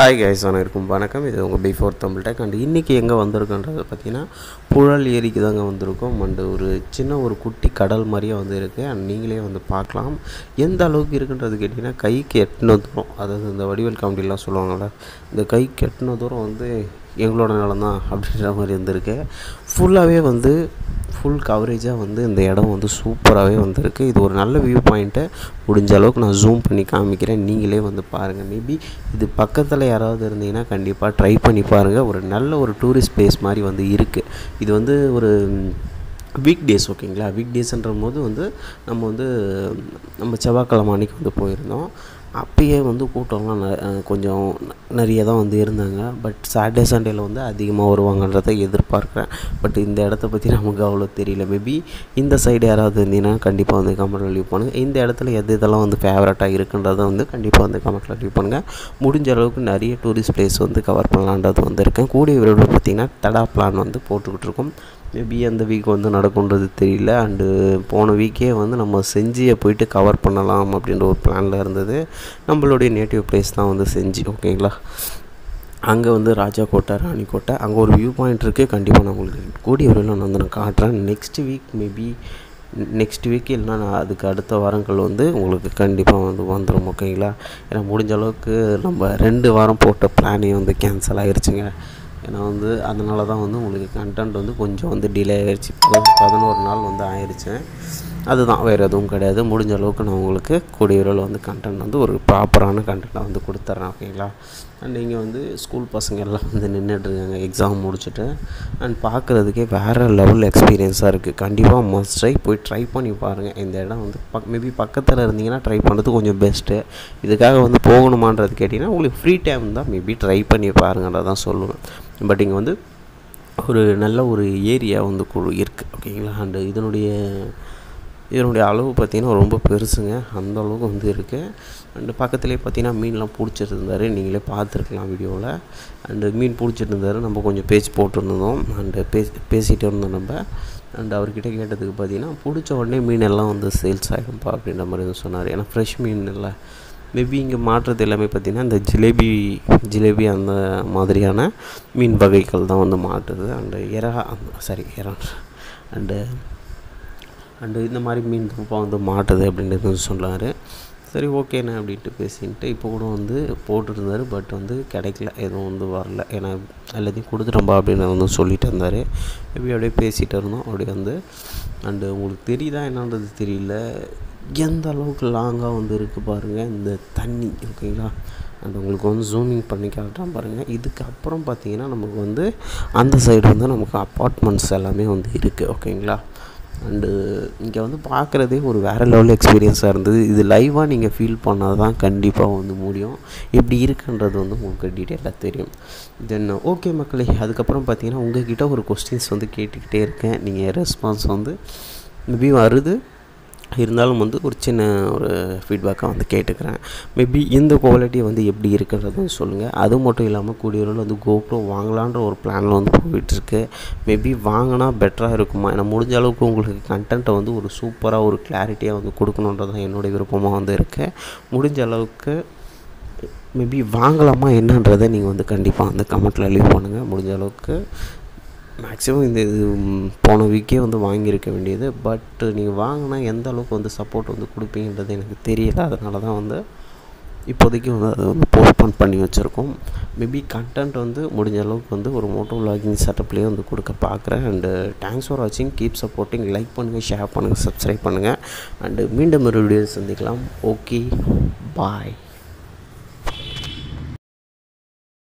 Hi guys வணக்கம். வணக்கம். இது உங்கள் பிஃபோர் தமிழ் டேக் அண்ட் இன்றைக்கி எங்கே வந்திருக்குன்றது பார்த்தீங்கன்னா புழல் ஏரிக்கு தாங்க வந்திருக்கோம். அண்ட் ஒரு சின்ன ஒரு குட்டி கடல் மாதிரியே வந்து இருக்குது அண்ட் நீங்களே வந்து பார்க்கலாம். எந்த அளவுக்கு இருக்குன்றது கேட்டிங்கன்னா கைக்கு எட்டின தூரம். அதாவது இந்த வடிவேல் காமெடிலாம் சொல்லுவாங்கள்ல இந்த கைக்கு எட்டின தூரம் வந்து எங்களோட நிலம் தான் அப்படின்ற மாதிரி இருந்திருக்கு. ஃபுல்லாகவே வந்து ஃபுல் கவரேஜாக வந்து இந்த இடம் வந்து சூப்பராகவே வந்திருக்கு. இது ஒரு நல்ல வியூ பாயிண்ட்டை முடிஞ்ச அளவுக்கு நான் ஜூம் பண்ணி காமிக்கிறேன். நீங்களே வந்து பாருங்கள் மேபி இது பக்கத்தில் யாராவது இருந்தீங்கன்னா கண்டிப்பாக ட்ரை பண்ணி பாருங்கள் ஒரு நல்ல ஒரு டூரிஸ்ட் பிளேஸ் மாதிரி வந்து இருக்குது இது வந்து ஒரு வீக் டேஸ் ஓகேங்களா வீக் டேஸ்ன்ற போது வந்து நம்ம வந்து நம்ம செவ்வாய்க்கிழமை அன்றைக்கி வந்து போயிருந்தோம். அப்பயே வந்து கூட்டம்லாம் ந- கொஞ்சம் நிறைய தான் வந்து இருந்தாங்க. பட் சாட்டர்டே சண்டேயில் வந்து அதிகமாக வருவாங்கன்றதை எதிர்பார்க்குறேன். பட் இந்த இடத்த பற்றி நமக்கு அவ்வளோ தெரியல. மேபி இந்த சைடு யாராவது இருந்தீங்கன்னா கண்டிப்பாக வந்து கமெண்ட்டில் லீவ் பண்ணுங்கள் இந்த இடத்துல எது இதெல்லாம் வந்து ஃபேவரட்டாக இருக்குன்றதை வந்து கண்டிப்பாக வந்து கமெண்ட்டில் லீவ் பண்ணுங்கள் முடிஞ்ச அளவுக்கு நிறைய டூரிஸ்ட் பிளேஸ் வந்து கவர் பண்ணலான்றது வந்திருக்கேன் கூடிய விரைவில் பார்த்திங்கன்னா தடா பிளான் வந்து போட்டுக்கிட்டு இருக்கோம். மேபி அந்த வீக் வந்து நடக்குன்றது தெரியல. அண்டு போன வீக்கே வந்து நம்ம செஞ்சியை போயிட்டு கவர் பண்ணலாம் அப்படின்ற ஒரு பிளானில் இருந்தது. நம்மளுடைய நேட்டிவ் பிளேஸ் தான் வந்து செஞ்சு ஓகேங்களா அங்கே வந்து ராஜா கோட்டை ராணி கோட்டை அங்கே ஒரு வியூ பாயிண்ட் இருக்குது கண்டிப்பாக நான் உங்களுக்கு கூடிய வரையில் நான் வந்து நான் காட்டுறேன். Next week maybe next week இல்லைனா நான் அதுக்கு அடுத்த வாரங்கள் வந்து உங்களுக்கு கண்டிப்பாக வந்து வந்துடும் ஓகேங்களா ஏன்னா முடிஞ்ச அளவுக்கு நம்ம ரெண்டு வாரம் போட்ட பிளானே வந்து கேன்சல் ஆகிருச்சுங்க ஏன்னா வந்து அதனால தான் வந்து உங்களுக்கு கண்டென்ட் வந்து கொஞ்சம் வந்து டிலே ஆகிடுச்சு பதினோரு நாள் வந்து ஆயிடுச்சு அதுதான் வேறு எதுவும் கிடையாது. முடிஞ்ச அளவுக்கு நான் உங்களுக்கு கூடிய விரைவில் வந்து கண்டென்ட் வந்து ஒரு ப்ராப்பரான கண்டென்ட்டாக வந்து கொடுத்துட்றேன் ஓகேங்களா அண்ட் நீங்கள் வந்து ஸ்கூல் பசங்க எல்லாம் வந்து நின்றுட்டுருக்காங்க எக்ஸாம் முடிச்சுட்டு. அண்ட் பார்க்குறதுக்கே வேறு லெவல் எக்ஸ்பீரியன்ஸாக இருக்குது கண்டிப்பாக மஸ்ட் ட்ரை போய் ட்ரை பண்ணி பாருங்கள் இந்த இடம் வந்து பக் மேபி பக்கத்தில் இருந்தீங்கன்னா ட்ரை பண்ணுறது கொஞ்சம் பெஸ்ட்டு இதுக்காக வந்து போகணுமான்றது கேட்டிங்கன்னா உங்களுக்கு ஃப்ரீ டைம் தான். மேபி ட்ரை பண்ணி பாருங்கன்றதான் தான் சொல்லுவேன். பட் இங்கே வந்து ஒரு நல்ல ஒரு ஏரியா வந்து இருக்குது ஓகேங்களா அண்டு இதனுடைய இதனுடைய அளவு பார்த்திங்கன்னா ரொம்ப பெருசுங்க. அந்த அளவுக்கு வந்து இருக்குது அண்டு பக்கத்துலேயே பார்த்தீங்கன்னா மீன்லாம் பிடிச்சிட்டு இருந்தார் நீங்களே பார்த்துருக்கலாம் வீடியோவில் அண்டு மீன் பிடிச்சிட்டு இருந்தார் நம்ம கொஞ்சம் பேச்சு போட்டுருந்தோம். அண்டு பேசி பேசிகிட்டே இருந்தோம் நம்ம. அண்ட் அவர்கிட்ட கேட்டதுக்கு பார்த்தீங்கன்னா பிடிச்ச உடனே மீன் எல்லாம் வந்து சேல்ஸ் ஆகிடும்ப்பா அப்படின்ற மாதிரி வந்து சொன்னார். ஏன்னா ஃப்ரெஷ் மீன் இல்லை. மேபி இங்கே மாற்றுறது எல்லாமே பார்த்திங்கன்னா இந்த ஜிலேபி ஜிலேபி அந்த மாதிரியான மீன் வகைகள் தான் வந்து மாட்டுது அண்டு எறா சாரி எறா அண்டு அண்டு இந்த மாதிரி மீன் தூப்பா வந்து மாட்டுது அப்படின்றது வந்து சொன்னார். சரி ஓகேண்ணே அப்படின்ட்டு பேசின்ட்டு இப்போ கூட வந்து போட்டுருந்தார் பட் வந்து கிடைக்கல எதுவும் வந்து வரல. ஏன்னா எல்லாத்தையும் கொடுத்துட்டோம்பா அப்படின்னு வந்து சொல்லிட்டு இருந்தார். எப்படி அப்படியே பேசிகிட்டு இருந்தோம் அப்படியே வந்து. அண்டு உங்களுக்கு தெரியுதா என்னன்றது தெரியல. எந்த அளவுக்கு லாங்காக வந்து இருக்குது பாருங்கள் இந்த தண்ணி ஓகேங்களா? அண்ட் உங்களுக்கு வந்து ஜூமிங் பண்ணி காட்டுறேன் பாருங்கள் இதுக்கப்புறம் பார்த்தீங்கன்னா நமக்கு வந்து அந்த சைடு வந்து நமக்கு அப்பார்ட்மெண்ட்ஸ் எல்லாமே வந்து இருக்குது ஓகேங்களா? அண்டு இங்கே வந்து பார்க்குறதே ஒரு வேறு லெவல் எக்ஸ்பீரியன்ஸாக இருந்தது. இது லைவாக நீங்கள் ஃபீல் பண்ணால் தான் கண்டிப்பாக வந்து முடியும். எப்படி இருக்குன்றது வந்து உங்களுக்கு டீட்டெயிலாக தெரியும். தென் ஓகே மக்களே அதுக்கப்புறம் பார்த்தீங்கன்னா உங்ககிட்ட ஒரு கொஸ்டின்ஸ் வந்து கேட்டுக்கிட்டே இருக்கேன். நீங்கள் ரெஸ்பான்ஸ் வந்து மேபி வருது. இருந்தாலும் வந்து ஒரு சின்ன ஒரு ஃபீட்பேக்காக வந்து கேட்டுக்கிறேன். மேபி இந்த குவாலிட்டி வந்து எப்படி இருக்குன்றது சொல்லுங்கள் அது மட்டும் இல்லாமல் கூடிய வந்து கோப்ரோ வாங்கலான்ற ஒரு பிளானில் வந்து போயிட்டுருக்கு. மேபி வாங்கினா பெட்டராக இருக்குமா? ஏன்னா முடிஞ்ச அளவுக்கு உங்களுக்கு கண்டென்ட்டை வந்து ஒரு சூப்பராக ஒரு கிளாரிட்டியாக வந்து கொடுக்கணுன்றது தான் என்னுடைய விருப்பமாக வந்து இருக்குது முடிஞ்ச அளவுக்கு மேபி வாங்கலாமா என்னன்றதை நீங்கள் வந்து கண்டிப்பாக வந்து கமெண்ட்டில் லீவ் பண்ணுங்கள் முடிஞ்ச அளவுக்கு மேக்ஸிமம் இந்த இது போன வீக்கே வந்து வாங்கியிருக்க வேண்டியது. பட் நீங்கள் வாங்கினா எந்த அளவுக்கு வந்து சப்போர்ட் வந்து கொடுப்பீங்கன்றது எனக்கு தெரியல. அதனால தான் வந்து இப்போதைக்கு வந்து அதை வந்து போஸ்ட்போன் பண்ணி வச்சுருக்கோம். மேபி கண்டென்ட் வந்து முடிஞ்ச அளவுக்கு வந்து ஒரு மோட்டோ vlogging செட்டப்லேயே வந்து கொடுக்க பார்க்குறேன். அண்டு தேங்க்ஸ் ஃபார் வாட்சிங் கீப் சப்போர்ட்டிங் லைக் பண்ணுங்கள் ஷேர் பண்ணுங்கள் சப்ஸ்கிரைப் பண்ணுங்கள் அண்டு மீண்டும் ஒரு வீடியோ சந்திக்கலாம். Okay bye